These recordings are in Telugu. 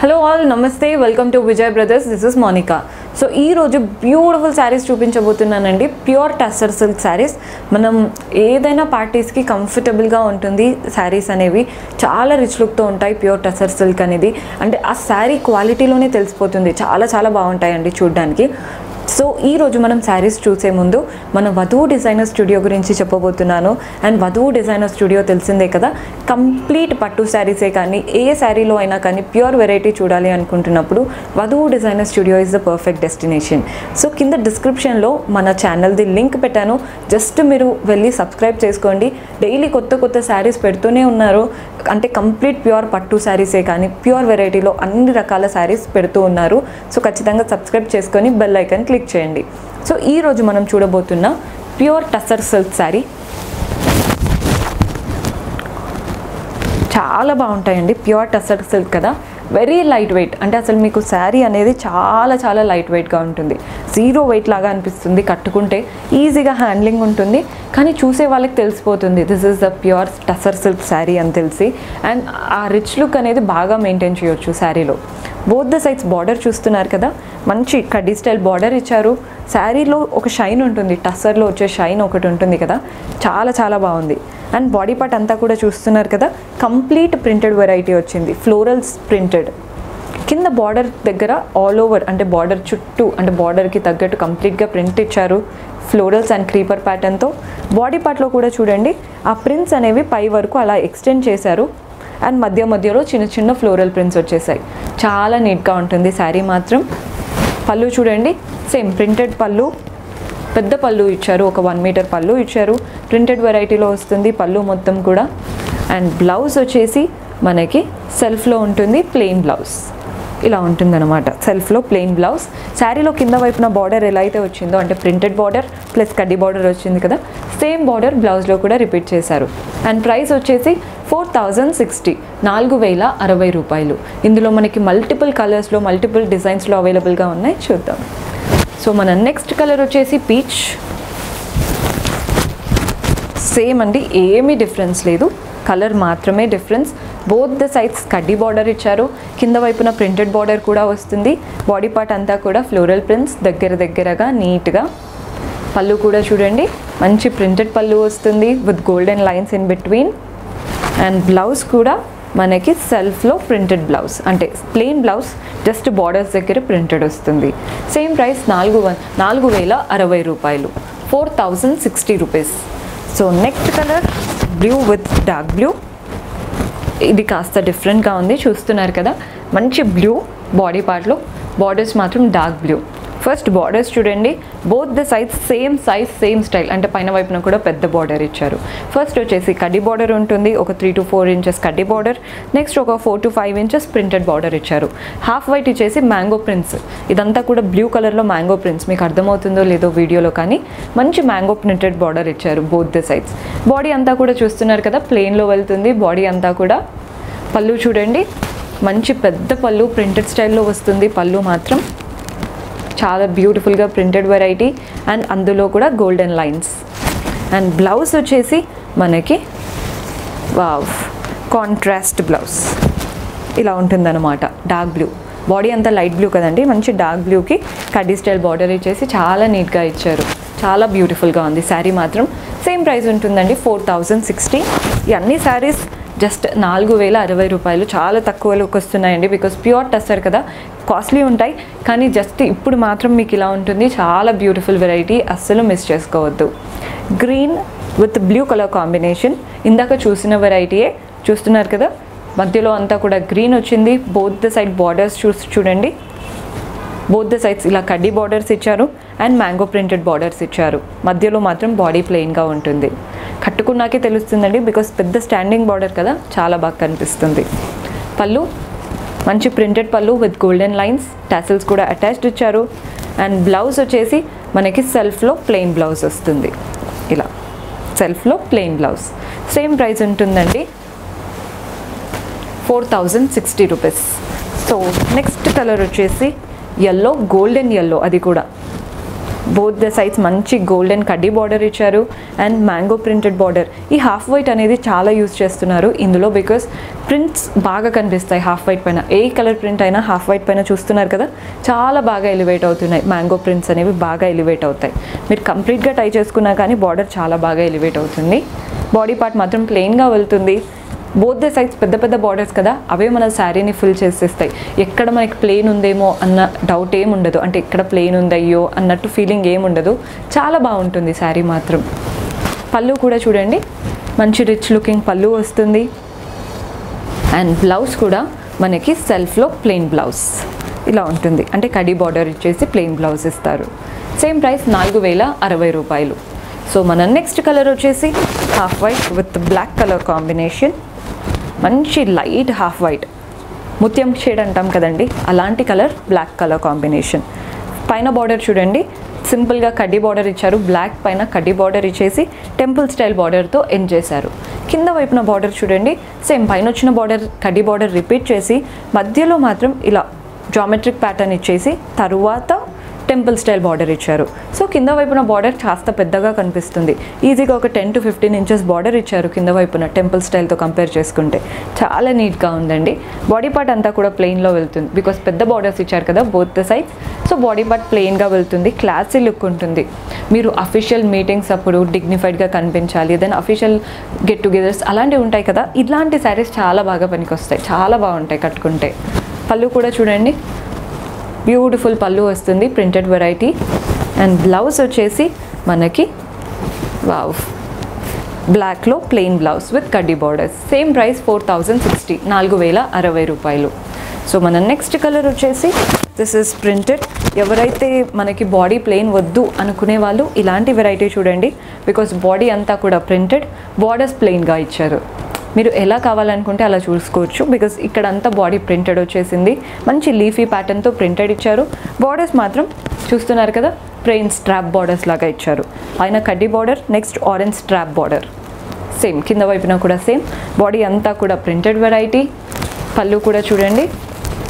హలో ఆల్ నమస్తే welcome to Vijay Brothers this is Monika so ఈ రోజు బ్యూటిఫుల్ శారీస్ చూపించబోతున్నానండి. ప్యూర్ టస్సర్ సిల్క్ శారీస్ మనం ఏదైనా పార్టీస్కి కంఫర్టబుల్గా ఉంటుంది శారీస్ అనేవి. చాలా రిచ్ లుక్తో ఉంటాయి ప్యూర్ టస్సర్ సిల్క్ అనేది. అంటే ఆ శారీ క్వాలిటీలోనే తెలిసిపోతుంది. చాలా చాలా బాగుంటాయండి చూడడానికి. సో ఈ రోజు మనం శారీస్ చూసే ముందు మన వధువు డిజైనర్ స్టూడియో గురించి చెప్పబోతున్నాను. అండ్ వధువు డిజైనర్ స్టూడియో తెలిసిందే కదా కంప్లీట్ పట్టు శారీసే కానీ ఏ శారీలో అయినా కానీ ప్యూర్ వెరైటీ చూడాలి అనుకుంటున్నప్పుడు వధువు designer studio is the perfect destination so కింద డిస్క్రిప్షన్లో మన ఛానల్ది లింక్ పెట్టాను. జస్ట్ మీరు వెళ్ళి సబ్స్క్రైబ్ చేసుకోండి. డైలీ కొత్త కొత్త శారీస్ పెడుతూనే ఉన్నారు. అంటే కంప్లీట్ ప్యూర్ పట్టు శారీసే కానీ ప్యూర్ వెరైటీలో అన్ని రకాల శారీస్ పెడుతూ ఉన్నారు. సో ఖచ్చితంగా సబ్స్క్రైబ్ చేసుకొని బెల్ ఐకన్ క్లిక్ చేయండి. సో ఈరోజు మనం చూడబోతున్న ప్యూర్ టసర్ సిల్క్ శారీ చాలా బాగుంటాయండి. ప్యూర్ టసర్ సిల్క్ కదా. వెరీ లైట్ వెయిట్ అంటే అసలు మీకు శారీ అనేది చాలా చాలా లైట్ వెయిట్గా ఉంటుంది. జీరో వెయిట్ లాగా అనిపిస్తుంది కట్టుకుంటే. ఈజీగా హ్యాండ్లింగ్ ఉంటుంది. కానీ చూసే వాళ్ళకి తెలిసిపోతుంది. This is the pure tussar silk sari అని తెలిసి. అండ్ ఆ రిచ్ లుక్ అనేది బాగా మెయింటైన్ చేయొచ్చు శారీలో. బోత్ ద సైడ్స్ బార్డర్ చూస్తున్నారు కదా. మంచి కడ్డీ స్టైల్ బార్డర్ ఇచ్చారు. శారీలో ఒక షైన్ ఉంటుంది. టస్సర్లో వచ్చే షైన్ ఒకటి ఉంటుంది కదా. చాలా చాలా బాగుంది. అండ్ బాడీ పార్ట్ అంతా కూడా చూస్తున్నారు కదా కంప్లీట్ ప్రింటెడ్ వెరైటీ వచ్చింది. Florals printed. కింద బార్డర్ దగ్గర ఆల్ ఓవర్ అంటే బార్డర్ చుట్టూ అంటే బార్డర్కి తగ్గట్టు కంప్లీట్గా ప్రింట్ ఇచ్చారు ఫ్లోరల్స్ అండ్ క్రీపర్ ప్యాటర్న్తో బాడీ పార్ట్లో కూడా చూడండి ఆ ప్రింట్స్ అనేవి పై వరకు అలా ఎక్స్టెండ్ చేశారు. అండ్ మధ్య మధ్యలో చిన్న చిన్న ఫ్లోరల్ ప్రింట్స్ వచ్చేసాయి. చాలా నీట్గా ఉంటుంది శారీ మాత్రం. పళ్ళు చూడండి సేమ్ ప్రింటెడ్ పళ్ళు. పెద్ద పళ్ళు ఇచ్చారు ఒక వన్ మీటర్ పళ్ళు ఇచ్చారు. ప్రింటెడ్ వెరైటీలో వస్తుంది పళ్ళు మొత్తం కూడా. అండ్ బ్లౌజ్ వచ్చేసి మనకి సెల్ఫ్లో ఉంటుంది ప్లెయిన్ బ్లౌజ్ ఇలా ఉంటుందన్నమాట. సెల్ఫ్లో ప్లెయిన్ బ్లౌజ్ శారీలో కింద వైపున బార్డర్ ఎలా అయితే వచ్చిందో అంటే ప్రింటెడ్ బార్డర్ ప్లస్ కడ్డీ బార్డర్ వచ్చింది కదా సేమ్ బార్డర్ బ్లౌజ్లో కూడా రిపీట్ చేశారు. అండ్ ప్రైస్ వచ్చేసి ఫోర్ థౌజండ్ సిక్స్టీ నాలుగు వేల అరవై రూపాయలు. ఇందులో మనకి మల్టిపుల్ కలర్స్లో మల్టిపుల్ డిజైన్స్లో అవైలబుల్గా ఉన్నాయి. చూద్దాం. సో మన నెక్స్ట్ కలర్ వచ్చేసి పీచ్. సేమ్ అండి ఏమీ డిఫరెన్స్ లేదు. కలర్ మాత్రమే డిఫరెన్స్ బోత్ ద సైడ్స్ కడ్డీ బార్డర్ ఇచ్చారు. కింద వైపున ప్రింటెడ్ బార్డర్ కూడా వస్తుంది. బాడీ పార్ట్ అంతా కూడా ఫ్లోరల్ ప్రింట్స్ దగ్గర దగ్గరగా నీట్గా పళ్ళు కూడా చూడండి మంచి ప్రింటెడ్ పళ్ళు వస్తుంది with golden lines in between and blouse కూడా మనకి సెల్ఫ్లో ప్రింటెడ్ బ్లౌజ్ అంటే ప్లెయిన్ బ్లౌజ్ జస్ట్ బార్డర్స్ దగ్గర ప్రింటెడ్ వస్తుంది. సేమ్ ప్రైస్ నాలుగు వన్ నాలుగు వేల అరవై రూపాయలు. Four thousand sixty rupees so next colour blue with dark blue ఇది కాస్త డిఫరెంట్గా ఉంది. చూస్తున్నారు కదా? మంచి బ్లూ బాడీ పార్ట్లో బార్డర్స్ మాత్రం డార్క్ బ్లూ ఫస్ట్ బార్డర్స్ చూడండి. Both the size same size same style అంటే పైన వైపున కూడా పెద్ద బార్డర్ ఇచ్చారు. ఫస్ట్ వచ్చేసి కడ్డీ బార్డర్ ఉంటుంది. ఒక త్రీ టు ఫోర్ ఇంచెస్ కడ్డీ బార్డర్ నెక్స్ట్ ఒక four to five inches printed border ఇచ్చారు. హాఫ్ వైట్ ఇచ్చేసి మ్యాంగో ప్రింట్స్ ఇదంతా కూడా బ్లూ కలర్లో మ్యాంగో ప్రింట్స్ మీకు అర్థమవుతుందో లేదో వీడియోలో కానీ మంచి మ్యాంగో ప్రింటెడ్ బార్డర్ ఇచ్చారు బోత్ ద సైడ్స్ బాడీ అంతా కూడా చూస్తున్నారు కదా ప్లెయిన్లో వెళ్తుంది. బాడీ అంతా కూడా పళ్ళు చూడండి. మంచి పెద్ద పళ్ళు ప్రింటెడ్ స్టైల్లో వస్తుంది. పళ్ళు మాత్రం చాలా బ్యూటిఫుల్గా ప్రింటెడ్ వెరైటీ అండ్ అందులో కూడా గోల్డెన్ లైన్స్ అండ్ బ్లౌజ్ వచ్చేసి మనకి వావ్ కాంట్రాస్ట్ బ్లౌజ్ ఇలా ఉంటుందన్నమాట డార్క్ బ్లూ బాడీ అంతా లైట్ బ్లూ కదండి మంచి డార్క్ బ్లూకి కడ్డీ స్టైల్ బార్డర్ ఇచ్చేసి చాలా నీట్గా ఇచ్చారు. చాలా బ్యూటిఫుల్గా ఉంది. శారీ మాత్రం సేమ్ ప్రైస్ ఉంటుందండి ఫోర్ థౌజండ్ సిక్స్టీ ఇవన్నీ శారీస్ జస్ట్ నాలుగు వేల అరవై రూపాయలు. చాలా తక్కువలోకి వస్తున్నాయండి. బికాస్ ప్యూర్ టస్టర్ కదా. కాస్ట్లీ ఉంటాయి. కానీ జస్ట్ ఇప్పుడు మాత్రం మీకు ఇలా ఉంటుంది. చాలా బ్యూటిఫుల్ వెరైటీ అస్సలు మిస్ చేసుకోవద్దు. Green with blue colour combination ఇందాక చూసిన వెరైటీయే చూస్తున్నారు కదా? మధ్యలో అంతా కూడా గ్రీన్ వచ్చింది. బోత్ ద సైడ్ బార్డర్స్ చూసి చూడండి. బోత్ ద సైడ్స్ ఇలా కడ్డీ బార్డర్స్ ఇచ్చారు. అండ్ మ్యాంగో ప్రింటెడ్ బార్డర్స్ ఇచ్చారు. మధ్యలో మాత్రం బాడీ ప్లెయిన్గా ఉంటుంది. కట్టుకున్నాకే తెలుస్తుందండి బికాస్ పెద్ద స్టాండింగ్ బార్డర్ కదా చాలా బాగా కనిపిస్తుంది. పళ్ళు మంచి ప్రింటెడ్ పళ్ళు విత్ గోల్డెన్ లైన్స్ టాసిల్స్ కూడా అటాచ్డ్ ఇచ్చారు. అండ్ బ్లౌజ్ వచ్చేసి మనకి సెల్ఫ్లో ప్లెయిన్ బ్లౌజ్ వస్తుంది. ఇలా సెల్ఫ్లో ప్లెయిన్ బ్లౌజ్ సేమ్ ప్రైస్ ఉంటుందండి. Four thousand sixty rupees so next colour వచ్చేసి ఎల్లో గోల్డెన్ ఎల్లో అది కూడా. బోత్ ద సైడ్స్ మంచి గోల్డెన్ కడ్డీ బార్డర్ ఇచ్చారు అండ్ మ్యాంగో ప్రింటెడ్ బార్డర్ ఈ హాఫ్ వైట్ అనేది చాలా యూజ్ చేస్తున్నారు ఇందులో బికాస్ ప్రింట్స్ బాగా కనిపిస్తాయి హాఫ్ వైట్ పైన. ఏ కలర్ ప్రింట్ అయినా హాఫ్ వైట్ పైన చూస్తున్నారు కదా చాలా బాగా ఎలివేట్ అవుతున్నాయి. మ్యాంగో ప్రింట్స్ అనేవి బాగా ఎలివేట్ అవుతాయి. మీరు కంప్లీట్గా టై చేసుకున్నా కానీ బార్డర్ చాలా బాగా ఎలివేట్ అవుతుంది. బాడీ పార్ట్ మాత్రం ప్లెయిన్గా వెళ్తుంది. బోత్ ద సైడ్స్ పెద్ద పెద్ద బార్డర్స్ కదా అవే మన శారీని ఫిల్ చేసేస్తాయి. ఎక్కడ మనకి ప్లెయిన్ ఉందేమో అన్న డౌట్ ఏముండదు ఉండదు. అంటే ఎక్కడ ప్లెయిన్ ఉందయ్యో అన్నట్టు ఫీలింగ్ ఏముండదు ఉండదు. చాలా బాగుంటుంది శారీ మాత్రం. పళ్ళు కూడా చూడండి. మంచి రిచ్ లుకింగ్ పళ్ళు వస్తుంది. అండ్ బ్లౌజ్ కూడా మనకి సెల్ఫ్లో ప్లెయిన్ బ్లౌజ్ ఇలా ఉంటుంది. అంటే కడీ బార్డర్ ఇచ్చేసి ప్లెయిన్ బ్లౌజ్ ఇస్తారు. సేమ్ ప్రైస్ నాలుగు వేల అరవై రూపాయలు. సో మన నెక్స్ట్ కలర్ వచ్చేసి half white with black colour combination మంచి లైట్ హాఫ్ వైట్. ముత్యం షేడ్ అంటాం కదండి అలాంటి కలర్ బ్లాక్ కలర్ కాంబినేషన్. పైన బార్డర్ చూడండి సింపుల్గా కడ్డీ బార్డర్ ఇచ్చారు. బ్లాక్ పైన కడ్డీ బార్డర్ ఇచ్చేసి టెంపుల్ స్టైల్ బార్డర్తో ఎండ్ చేశారు. కింద వైపున బార్డర్ చూడండి సేమ్ పైన వచ్చిన బార్డర్ కడ్డీ బార్డర్ రిపీట్ చేసి మధ్యలో మాత్రం ఇలా జామెట్రిక్ ప్యాటర్న్ ఇచ్చేసి తరువాత టెంపుల్ స్టైల్ బార్డర్ ఇచ్చారు. సో కింద వైపున బార్డర్ కాస్త పెద్దగా కనిపిస్తుంది. ఈజీగా ఒక ten to fifteen inches border ఇచ్చారు కింద వైపున టెంపుల్ స్టైల్తో కంపేర్ చేసుకుంటే. చాలా నీట్గా ఉందండి. బాడీ పార్ట్ అంతా కూడా ప్లెయిన్లో వెళ్తుంది. బికాస్ పెద్ద బార్డర్స్ ఇచ్చారు కదా both the sides so body part ప్లెయిన్గా వెళ్తుంది. క్లాసీ లుక్ ఉంటుంది. మీరు అఫీషియల్ మీటింగ్స్ అప్పుడు డిగ్నిఫైడ్గా కనిపించాలి. దెన్ అఫీషియల్ గెట్ టుగెదర్స్ అలాంటివి ఉంటాయి కదా ఇలాంటి శారీస్ చాలా బాగా పనికొస్తాయి. చాలా బాగుంటాయి కట్టుకుంటే. పళ్ళు కూడా చూడండి. బ్యూటిఫుల్ పళ్ళు వస్తుంది ప్రింటెడ్ వెరైటీ. అండ్ బ్లౌజ్ వచ్చేసి మనకి వావ్ బ్లాక్లో ప్లెయిన్ బ్లౌజ్ విత్ కడ్డీ borders same price four thousand sixty నాలుగు వేల అరవై రూపాయలు. సో మన నెక్స్ట్ కలర్ వచ్చేసి దిస్ ఇస్ ప్రింటెడ్ ఎవరైతే మనకి బాడీ ప్లెయిన్ వద్దు అనుకునే వాళ్ళు ఇలాంటి వెరైటీ చూడండి బికాస్ బాడీ అంతా కూడా ప్రింటెడ్ బార్డర్స్ ప్లెయిన్గా ఇచ్చారు. మీరు ఎలా కావాలనుకుంటే అలా చూసుకోవచ్చు. బికాస్ ఇక్కడ అంతా బాడీ ప్రింటెడ్ వచ్చేసింది. మంచి లీఫీ ప్యాటర్న్తో ప్రింటెడ్ ఇచ్చారు. బార్డర్స్ మాత్రం చూస్తున్నారు కదా ప్లెయిన్ స్ట్రాప్ బార్డర్స్ లాగా ఇచ్చారు. పైన కడ్డీ border next orange strap border same కింద వైపున కూడా సేమ్ బాడీ అంతా కూడా ప్రింటెడ్ వెరైటీ పళ్ళు కూడా చూడండి.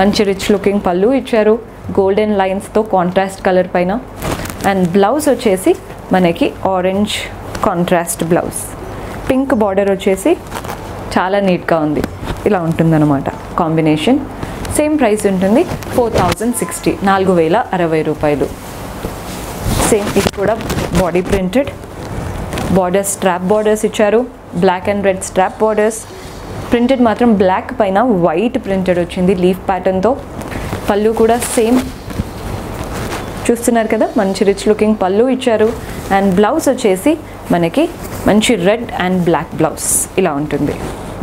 మంచి రిచ్ లుకింగ్ పళ్ళు ఇచ్చారు. గోల్డెన్ లైన్స్తో కాంట్రాస్ట్ కలర్ పైన. అండ్ బ్లౌజ్ వచ్చేసి మనకి orange contrast blouse pink border వచ్చేసి చాలా నీట్గా ఉంది. ఇలా ఉంటుందన్నమాట. కాంబినేషన్. సేమ్ ప్రైస్ ఉంటుంది. Four thousand sixty. నాలుగు వేల అరవై రూపాయలు. సేమ్ ఇది కూడా body printed. Borders strap borders ఇచ్చారు. Black and red strap borders printed మాత్రం బ్లాక్ పైన వైట్ ప్రింటెడ్ వచ్చింది లీఫ్ ప్యాటర్న్తో పళ్ళు కూడా సేమ్. చూస్తున్నారు కదా? మంచి రిచ్ లుకింగ్ పళ్ళు ఇచ్చారు. అండ్ బ్లౌజ్ వచ్చేసి మనకి మంచి రెడ్ అండ్ బ్లాక్ బ్లౌజ్ ఇలా ఉంటుంది.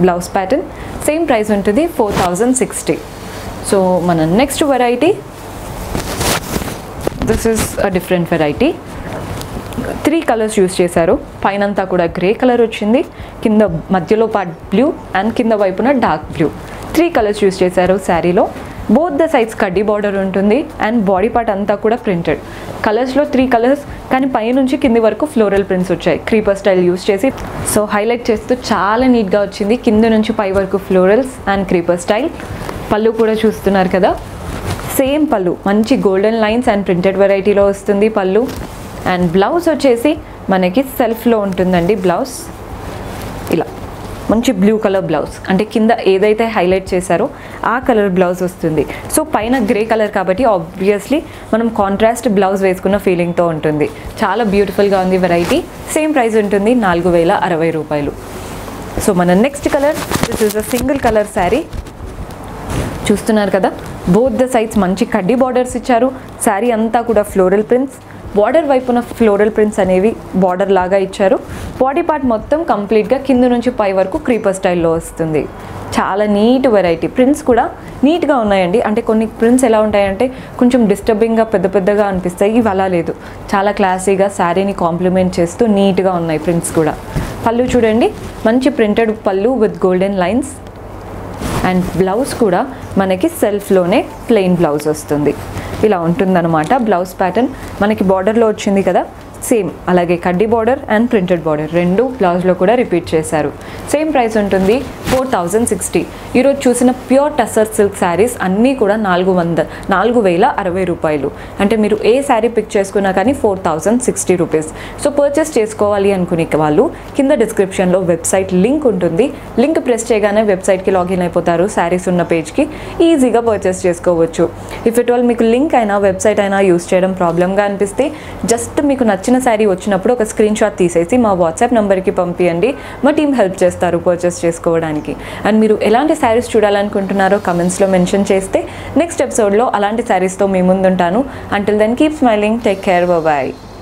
బ్లౌజ్ ప్యాటర్న్ సేమ్ ప్రైస్ ఉంటుంది ఫోర్ థౌజండ్ సిక్స్టీ సో మన next variety this is a different variety three colours use చేశారు. పైనంతా కూడా గ్రే కలర్ వచ్చింది. కింద మధ్యలో పార్ట్ బ్లూ అండ్ కింద వైపున dark blue three colours use చేశారు శారీలో. బోత్ ద సైడ్స్ కడ్డీ బార్డర్ ఉంటుంది అండ్ బాడీ పార్ట్ అంతా కూడా ప్రింటెడ్ కలర్స్లో త్రీ కలర్స్ కానీ పై నుంచి కింది వరకు ఫ్లోరల్ ప్రింట్స్ వచ్చాయి. క్రీపర్ స్టైల్ యూస్ చేసి సో హైలైట్ చేస్తూ చాలా నీట్గా వచ్చింది. కింద నుంచి పై వరకు ఫ్లోరల్స్ అండ్ క్రీపర్ స్టైల్ పళ్ళు కూడా చూస్తున్నారు కదా? సేమ్ పళ్ళు మంచి గోల్డెన్ లైన్స్ అండ్ ప్రింటెడ్ వెరైటీలో వస్తుంది పళ్ళు. అండ్ బ్లౌజ్ వచ్చేసి మనకి సెల్ఫ్లో ఉంటుందండి బ్లౌజ్ ఇలా. మంచి బ్లూ కలర్ బ్లౌజ్ అంటే కింద ఏదైతే హైలైట్ చేశారో ఆ కలర్ బ్లౌజ్ వస్తుంది. సో పైన గ్రే కలర్ కాబట్టి ఆబ్వియస్లీ మనం కాంట్రాస్ట్ బ్లౌజ్ వేసుకున్న ఫీలింగ్తో ఉంటుంది. చాలా బ్యూటిఫుల్గా ఉంది వెరైటీ సేమ్ ప్రైస్ ఉంటుంది నాలుగు వేల అరవై రూపాయలు. సో మన next colour this is a single colour sari చూస్తున్నారు కదా? బోత్ ద సైడ్స్ మంచి కడ్డీ బార్డర్స్ ఇచ్చారు. శారీ అంతా కూడా ఫ్లోరల్ ప్రింట్స్ బార్డర్ వైపున ఫ్లోరల్ ప్రింట్స్ అనేవి బార్డర్ లాగా ఇచ్చారు. బాడీ పార్ట్ మొత్తం కంప్లీట్గా కింద నుంచి పై వరకు క్రీపర్ స్టైల్లో వస్తుంది. చాలా నీట్ వెరైటీ. ప్రింట్స్ కూడా నీట్గా ఉన్నాయండి. అంటే కొన్ని ప్రింట్స్ ఎలా ఉంటాయంటే కొంచెం డిస్టర్బింగ్గా పెద్ద పెద్దగా అనిపిస్తాయి. ఇవి అలా లేదు. చాలా క్లాసీగా శారీని కాంప్లిమెంట్ చేస్తూ నీట్గా ఉన్నాయి ప్రింట్స్ కూడా. పళ్ళు చూడండి. మంచి ప్రింటెడ్ పళ్ళు with golden lines and blouse కూడా మనకి సెల్ఫ్లోనే ప్లెయిన్ బ్లౌజ్ వస్తుంది. ఇలా ఉంటుందన్నమాట. బ్లౌజ్ ప్యాటర్న్ మనకి బార్డర్లో వచ్చింది కదా? సేమ్ అలాగే కడ్డీ బార్డర్ అండ్ ప్రింటెడ్ బార్డర్ రెండు బ్లౌజ్లో కూడా రిపీట్ చేశారు. సేమ్ ప్రైస్ ఉంటుంది ఫోర్ థౌజండ్ సిక్స్టీ ఈరోజు చూసిన ప్యూర్ టసర్ సిల్క్ శారీస్ అన్నీ కూడా నాలుగు వంద నాలుగు వేల అరవై రూపాయలు. అంటే మీరు ఏ శారీ పిక్ చేసుకున్నా కానీ four thousand sixty rupees so purchase చేసుకోవాలి అనుకునే వాళ్ళు కింద డిస్క్రిప్షన్లో వెబ్సైట్ లింక్ ఉంటుంది. లింక్ ప్రెస్ చేయగానే వెబ్సైట్కి లాగిన్ అయిపోతారు శారీస్ ఉన్న పేజ్కి ఈజీగా పర్చేస్ చేసుకోవచ్చు. ఇఫ్ ఇట్ ఆల్ మీకు లింక్ అయినా వెబ్సైట్ అయినా యూస్ చేయడం ప్రాబ్లమ్గా అనిపిస్తే జస్ట్ మీకు నచ్చిన శారీ వచ్చినప్పుడు ఒక స్క్రీన్ షాట్ తీసేసి మా వాట్సాప్ నెంబర్కి పంపించండి మా టీం హెల్ప్ చేస్తారు పర్చేస్ చేసుకోవడానికి. అండ్ మీరు ఎలాంటి శారీస్ చూడాలనుకుంటున్నారో కమెంట్స్లో మెన్షన్ చేస్తే నెక్స్ట్ ఎపిసోడ్లో అలాంటి శారీస్తో మీ ముందుంటాను. Until then keep smiling take care bye